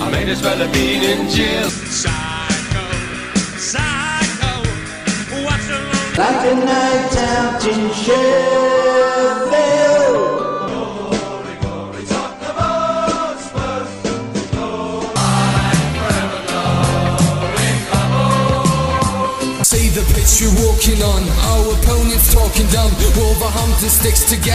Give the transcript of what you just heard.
I may as well have been in jail. Like a night out in Sheffield. See the pitch you're walking on. Our opponent's talking down. Wolverhampton sticks together.